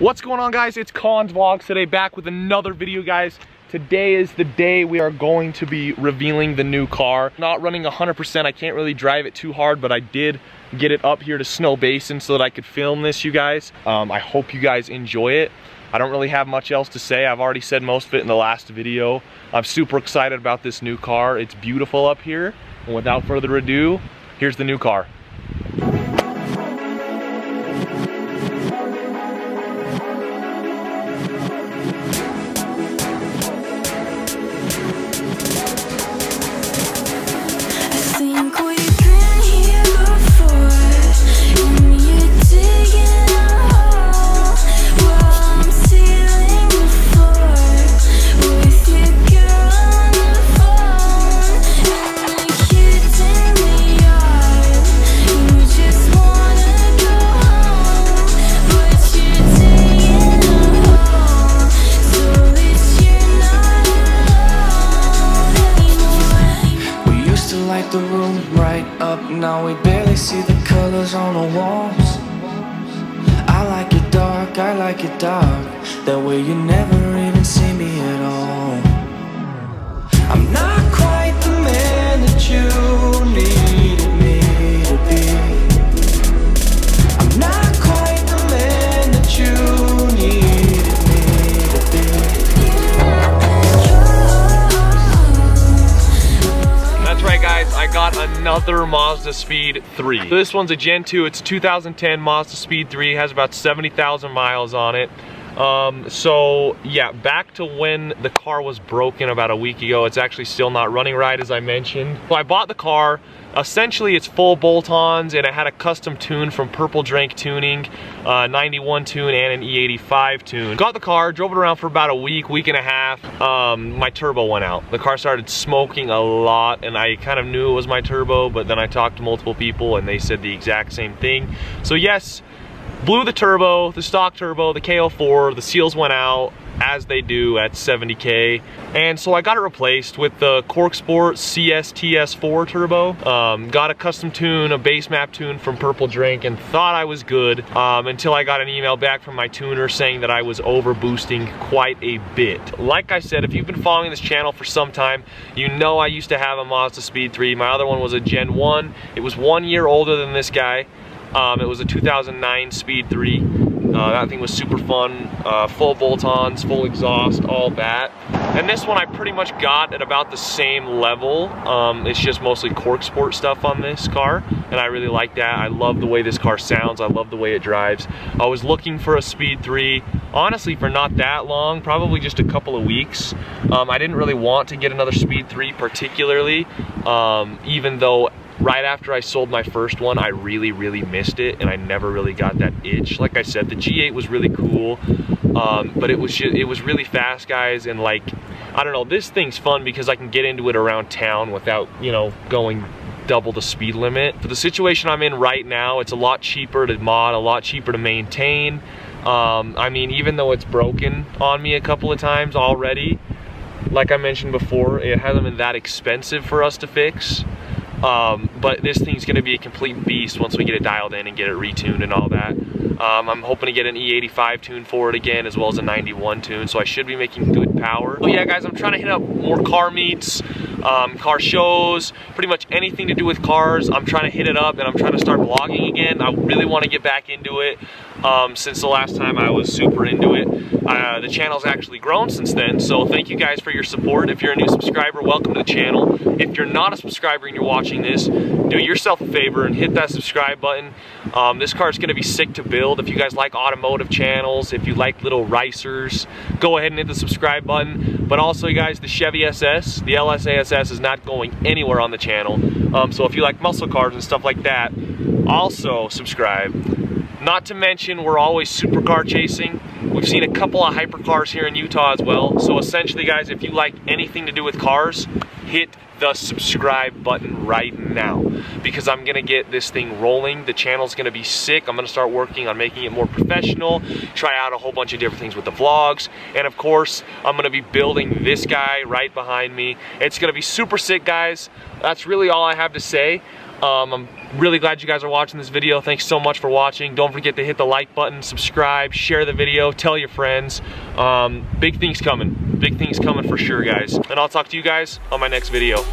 What's going on guys? It's Konns Vlogs today back with another video guys. Today is the day we are going to be revealing the new car. Not running 100%, I can't really drive it too hard, but I did get it up here to Snow Basin so that I could film this, you guys. Um, I hope you guys enjoy it. I don't really have much else to say. I've already said most of it in the last video. I'm super excited about this new car. It's beautiful up here. And without further ado, here's the new car. Now we barely see the colors on the walls. I like it dark, I like it dark. That way you never even see I got another Mazda Speed 3. So this one's a Gen 2, it's a 2010 Mazda Speed 3, has about 70,000 miles on it. Um, so yeah, back to when the car was broken about a week ago. It's actually still not running right as I mentioned. So I bought the car, essentially it's full bolt-ons and it had a custom tune from Purple Drank Tuning, uh, 91 tune and an E85 tune. Got the car, drove it around for about a week, week and a half. Um, my turbo went out. The car started smoking a lot and I kind of knew it was my turbo, but then I talked to multiple people and they said the exact same thing. So yes, blew the turbo, the stock turbo, the KO4, the seals went out as they do at 70K. And so I got it replaced with the CorkSport CSTS4 turbo. Um, got a custom tune, a base map tune from Purple Drank and thought I was good um, until I got an email back from my tuner saying that I was over boosting quite a bit. Like I said, if you've been following this channel for some time, you know I used to have a Mazda Speed 3. My other one was a Gen 1. It was one year older than this guy. Um, it was a 2009 Speed 3. Uh, that thing was super fun, uh, full bolt-ons, full exhaust, all that. And this one I pretty much got at about the same level. Um, it's just mostly CorkSport stuff on this car, and I really like that. I love the way this car sounds. I love the way it drives. I was looking for a Speed 3, honestly, for not that long, probably just a couple of weeks. Um, I didn't really want to get another Speed 3 particularly, um, even though right after I sold my first one, I really, really missed it and I never really got that itch. Like I said, the G8 was really cool, um, but it was just, it was really fast, guys, and like, I don't know, this thing's fun because I can get into it around town without, you know, going double the speed limit. For the situation I'm in right now, it's a lot cheaper to mod, a lot cheaper to maintain. Um, I mean, even though it's broken on me a couple of times already, like I mentioned before, it hasn't been that expensive for us to fix. Um, but this thing's gonna be a complete beast once we get it dialed in and get it retuned and all that. Um, I'm hoping to get an E85 tune for it again as well as a 91 tune, so I should be making good power. But yeah guys, I'm trying to hit up more car meets, um, car shows, pretty much anything to do with cars. I'm trying to hit it up and I'm trying to start vlogging again. I really want to get back into it um, since the last time I was super into it. Uh, the channel's actually grown since then, so thank you guys for your support. If you're a new subscriber, welcome to the channel. If you're not a subscriber and you're watching this, do yourself a favor and hit that subscribe button. Um, this car is going to be sick to build. If you guys like automotive channels, if you like little ricers, go ahead and hit the subscribe button. But also, you guys, the Chevy SS, the LSASS is not going anywhere on the channel. Um, so if you like muscle cars and stuff like that, also subscribe. Not to mention, we're always supercar chasing. We've seen a couple of hypercars here in Utah as well. So essentially, guys, if you like anything to do with cars, hit the subscribe button right now because I'm gonna get this thing rolling. The channel's gonna be sick. I'm gonna start working on making it more professional, try out a whole bunch of different things with the vlogs, and of course, I'm gonna be building this guy right behind me. It's gonna be super sick, guys. That's really all I have to say. Um, I'm really glad you guys are watching this video. Thanks so much for watching. Don't forget to hit the like button, subscribe, share the video, tell your friends. Um, big things coming. Big things coming for sure, guys. And I'll talk to you guys on my next video.